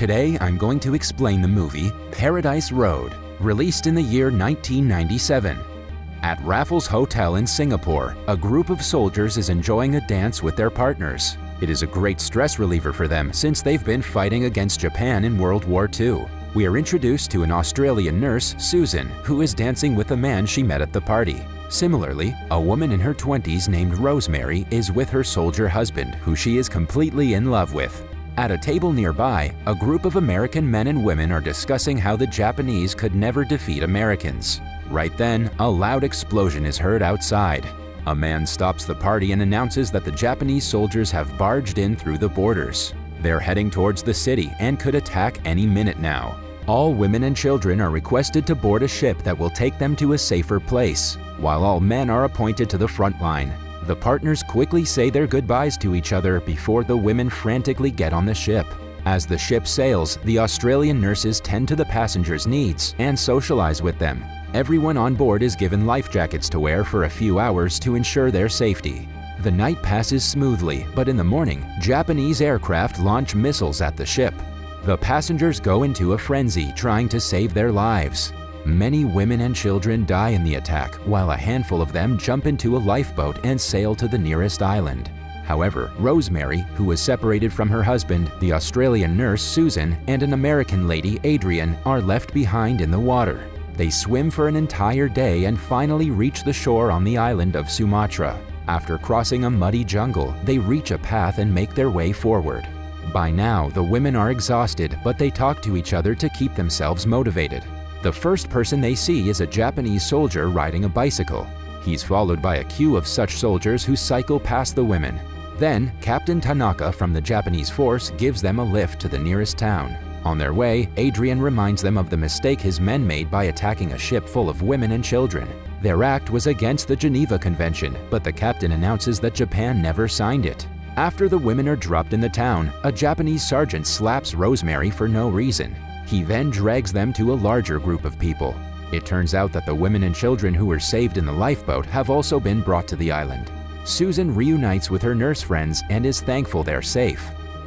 Today, I'm going to explain the movie Paradise Road, released in the year 1997. At Raffles Hotel in Singapore, a group of soldiers is enjoying a dance with their partners. It is a great stress reliever for them since they've been fighting against Japan in World War II. We are introduced to an Australian nurse, Susan, who is dancing with a man she met at the party. Similarly, a woman in her 20s named Rosemary is with her soldier husband, who she is completely in love with. At a table nearby, a group of American men and women are discussing how the Japanese could never defeat Americans. Right then, a loud explosion is heard outside. A man stops the party and announces that the Japanese soldiers have barged in through the borders. They're heading towards the city and could attack any minute now. All women and children are requested to board a ship that will take them to a safer place, while all men are appointed to the front line. The partners quickly say their goodbyes to each other before the women frantically get on the ship. As the ship sails, the Australian nurses tend to the passengers' needs and socialize with them. Everyone on board is given life jackets to wear for a few hours to ensure their safety. The night passes smoothly, but in the morning, Japanese aircraft launch missiles at the ship. The passengers go into a frenzy trying to save their lives. Many women and children die in the attack, while a handful of them jump into a lifeboat and sail to the nearest island. However, Rosemary, who was separated from her husband, the Australian nurse Susan, and an American lady, Adrienne, are left behind in the water. They swim for an entire day and finally reach the shore on the island of Sumatra. After crossing a muddy jungle, they reach a path and make their way forward. By now, the women are exhausted, but they talk to each other to keep themselves motivated. The first person they see is a Japanese soldier riding a bicycle. He's followed by a queue of such soldiers who cycle past the women. Then, Captain Tanaka from the Japanese force gives them a lift to the nearest town. On their way, Adrienne reminds them of the mistake his men made by attacking a ship full of women and children. Their act was against the Geneva Convention, but the captain announces that Japan never signed it. After the women are dropped in the town, a Japanese sergeant slaps Rosemary for no reason. He then drags them to a larger group of people. It turns out that the women and children who were saved in the lifeboat have also been brought to the island. Susan reunites with her nurse friends and is thankful they're safe.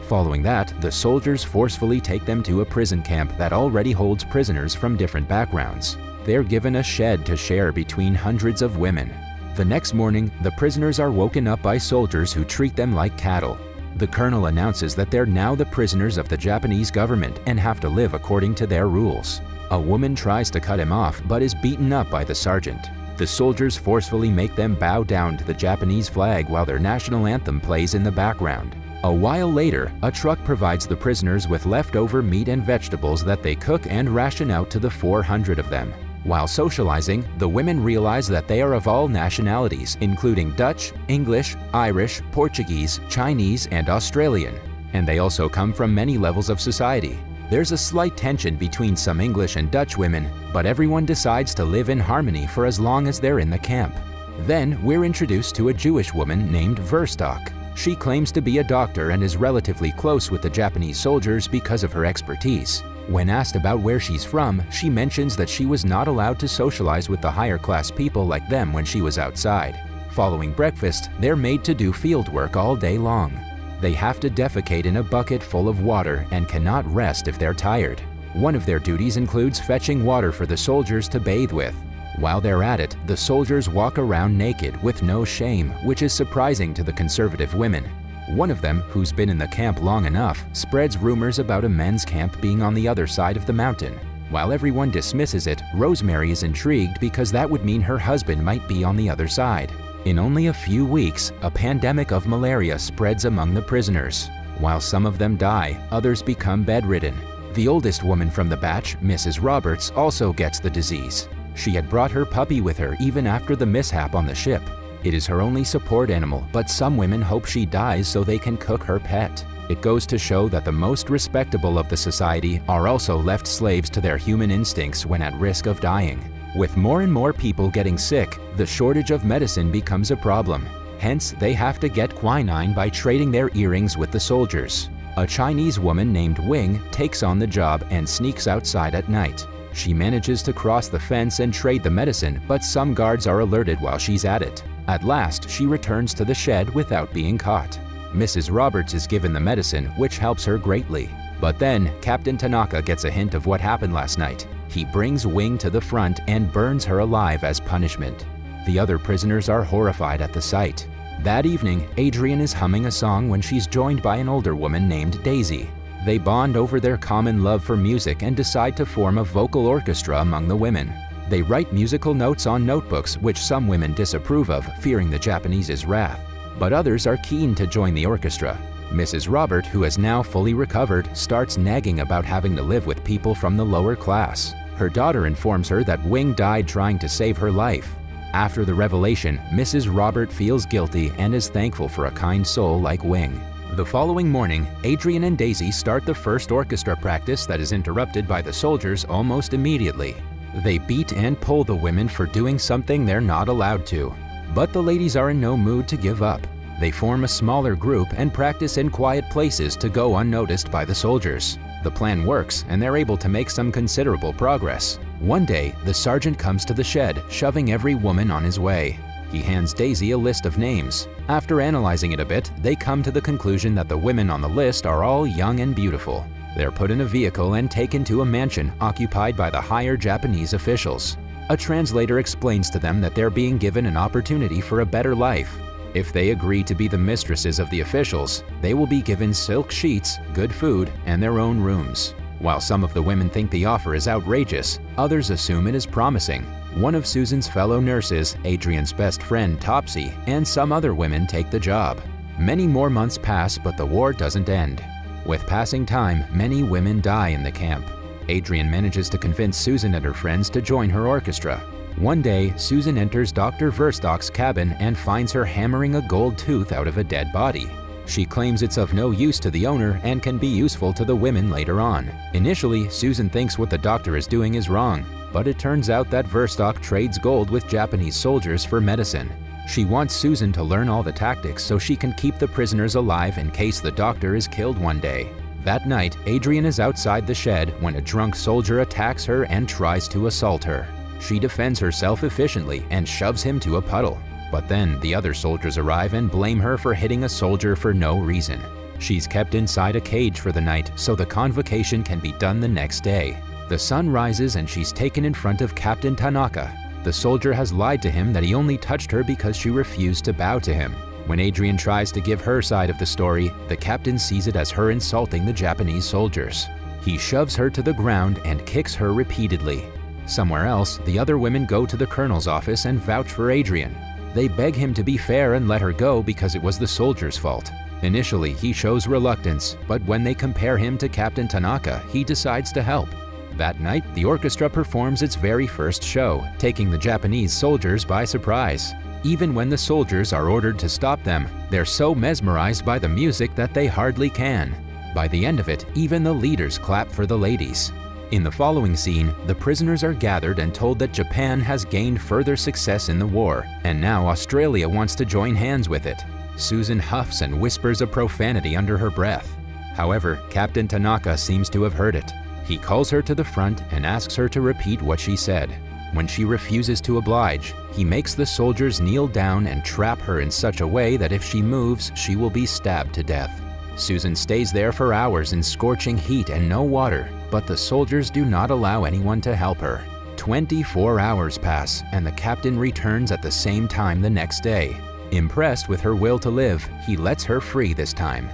Following that, the soldiers forcefully take them to a prison camp that already holds prisoners from different backgrounds. They're given a shed to share between hundreds of women. The next morning, the prisoners are woken up by soldiers who treat them like cattle. The colonel announces that they're now the prisoners of the Japanese government and have to live according to their rules. A woman tries to cut him off but is beaten up by the sergeant. The soldiers forcefully make them bow down to the Japanese flag while their national anthem plays in the background. A while later, a truck provides the prisoners with leftover meat and vegetables that they cook and ration out to the 400 of them. While socializing, the women realize that they are of all nationalities, including Dutch, English, Irish, Portuguese, Chinese, and Australian. And they also come from many levels of society. There's a slight tension between some English and Dutch women, but everyone decides to live in harmony for as long as they're in the camp. Then we're introduced to a Jewish woman named Verstak. She claims to be a doctor and is relatively close with the Japanese soldiers because of her expertise. When asked about where she's from, she mentions that she was not allowed to socialize with the higher class people like them when she was outside. Following breakfast, they're made to do field work all day long. They have to defecate in a bucket full of water and cannot rest if they're tired. One of their duties includes fetching water for the soldiers to bathe with. While they're at it, the soldiers walk around naked with no shame, which is surprising to the conservative women. One of them, who's been in the camp long enough, spreads rumors about a men's camp being on the other side of the mountain. While everyone dismisses it, Rosemary is intrigued because that would mean her husband might be on the other side. In only a few weeks, a pandemic of malaria spreads among the prisoners. While some of them die, others become bedridden. The oldest woman from the batch, Mrs. Roberts, also gets the disease. She had brought her puppy with her even after the mishap on the ship. It is her only support animal, but some women hope she dies so they can cook her pet. It goes to show that the most respectable of the society are also left slaves to their human instincts when at risk of dying. With more and more people getting sick, the shortage of medicine becomes a problem. Hence, they have to get quinine by trading their earrings with the soldiers. A Chinese woman named Wing takes on the job and sneaks outside at night. She manages to cross the fence and trade the medicine, but some guards are alerted while she's at it. At last, she returns to the shed without being caught. Mrs. Roberts is given the medicine, which helps her greatly. But then, Captain Tanaka gets a hint of what happened last night. He brings Wing to the front and burns her alive as punishment. The other prisoners are horrified at the sight. That evening, Adrienne is humming a song when she's joined by an older woman named Daisy. They bond over their common love for music and decide to form a vocal orchestra among the women. They write musical notes on notebooks, which some women disapprove of, fearing the Japanese's wrath. But others are keen to join the orchestra. Mrs. Robert, who has now fully recovered, starts nagging about having to live with people from the lower class. Her daughter informs her that Wing died trying to save her life. After the revelation, Mrs. Robert feels guilty and is thankful for a kind soul like Wing. The following morning, Adrienne and Daisy start the first orchestra practice that is interrupted by the soldiers almost immediately. They beat and pull the women for doing something they're not allowed to. But the ladies are in no mood to give up. They form a smaller group and practice in quiet places to go unnoticed by the soldiers. The plan works and they're able to make some considerable progress. One day, the sergeant comes to the shed, shoving every woman on his way. He hands Daisy a list of names. After analyzing it a bit, they come to the conclusion that the women on the list are all young and beautiful. They're put in a vehicle and taken to a mansion occupied by the higher Japanese officials. A translator explains to them that they're being given an opportunity for a better life. If they agree to be the mistresses of the officials, they will be given silk sheets, good food, and their own rooms. While some of the women think the offer is outrageous, others assume it is promising. One of Susan's fellow nurses, Adrienne's best friend Topsy, and some other women take the job. Many more months pass, but the war doesn't end. With passing time, many women die in the camp. Adrienne manages to convince Susan and her friends to join her orchestra. One day, Susan enters Dr. Verstak's cabin and finds her hammering a gold tooth out of a dead body. She claims it's of no use to the owner and can be useful to the women later on. Initially, Susan thinks what the doctor is doing is wrong, but it turns out that Verstak trades gold with Japanese soldiers for medicine. She wants Susan to learn all the tactics so she can keep the prisoners alive in case the doctor is killed one day. That night, Adrienne is outside the shed when a drunk soldier attacks her and tries to assault her. She defends herself efficiently and shoves him to a puddle. But then the other soldiers arrive and blame her for hitting a soldier for no reason. She's kept inside a cage for the night so the convocation can be done the next day. The sun rises and she's taken in front of Captain Tanaka. The soldier has lied to him that he only touched her because she refused to bow to him. When Adrienne tries to give her side of the story, the captain sees it as her insulting the Japanese soldiers. He shoves her to the ground and kicks her repeatedly. Somewhere else, the other women go to the colonel's office and vouch for Adrienne. They beg him to be fair and let her go because it was the soldier's fault. Initially, he shows reluctance, but when they compare him to Captain Tanaka, he decides to help. That night, the orchestra performs its very first show, taking the Japanese soldiers by surprise. Even when the soldiers are ordered to stop them, they're so mesmerized by the music that they hardly can. By the end of it, even the leaders clap for the ladies. In the following scene, the prisoners are gathered and told that Japan has gained further success in the war, and now Australia wants to join hands with it. Susan huffs and whispers a profanity under her breath. However, Captain Tanaka seems to have heard it. He calls her to the front and asks her to repeat what she said. When she refuses to oblige, he makes the soldiers kneel down and trap her in such a way that if she moves, she will be stabbed to death. Susan stays there for hours in scorching heat and no water, but the soldiers do not allow anyone to help her. 24 hours pass, and the captain returns at the same time the next day. Impressed with her will to live, he lets her free this time.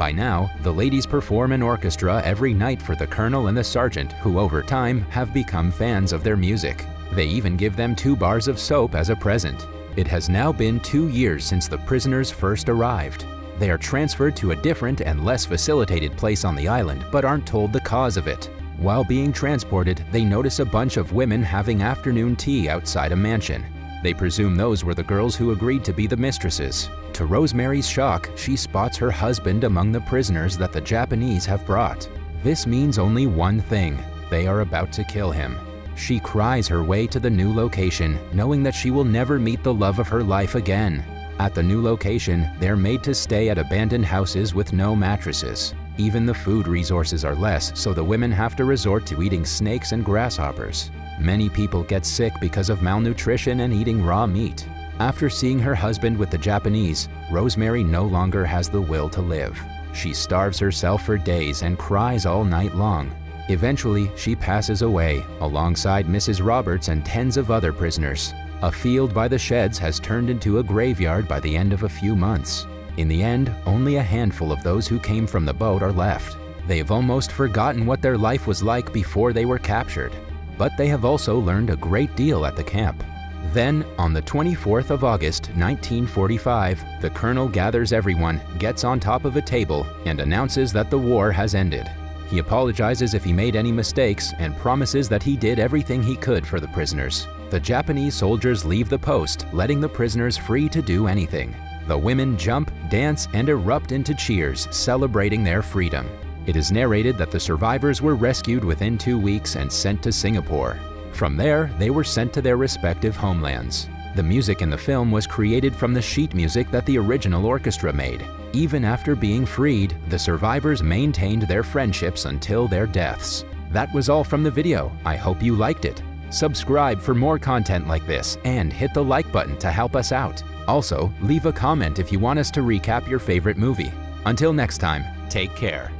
By now, the ladies perform an orchestra every night for the colonel and the sergeant, who over time have become fans of their music. They even give them two bars of soap as a present. It has now been two years since the prisoners first arrived. They are transferred to a different and less facilitated place on the island, but aren't told the cause of it. While being transported, they notice a bunch of women having afternoon tea outside a mansion. They presume those were the girls who agreed to be the mistresses. To Rosemary's shock, she spots her husband among the prisoners that the Japanese have brought. This means only one thing. They are about to kill him. She cries her way to the new location, knowing that she will never meet the love of her life again. At the new location, they're made to stay at abandoned houses with no mattresses. Even the food resources are less, so the women have to resort to eating snakes and grasshoppers. Many people get sick because of malnutrition and eating raw meat. After seeing her husband with the Japanese, Rosemary no longer has the will to live. She starves herself for days and cries all night long. Eventually, she passes away alongside Mrs. Roberts and tens of other prisoners. A field by the sheds has turned into a graveyard by the end of a few months. In the end, only a handful of those who came from the boat are left. They have almost forgotten what their life was like before they were captured. But they have also learned a great deal at the camp. Then, on the 24th of August 1945, the colonel gathers everyone, gets on top of a table, and announces that the war has ended. He apologizes if he made any mistakes and promises that he did everything he could for the prisoners. The Japanese soldiers leave the post, letting the prisoners free to do anything. The women jump, dance, and erupt into cheers, celebrating their freedom. It is narrated that the survivors were rescued within two weeks and sent to Singapore. From there, they were sent to their respective homelands. The music in the film was created from the sheet music that the original orchestra made. Even after being freed, the survivors maintained their friendships until their deaths. That was all from the video. I hope you liked it. Subscribe for more content like this and hit the like button to help us out. Also, leave a comment if you want us to recap your favorite movie. Until next time, take care.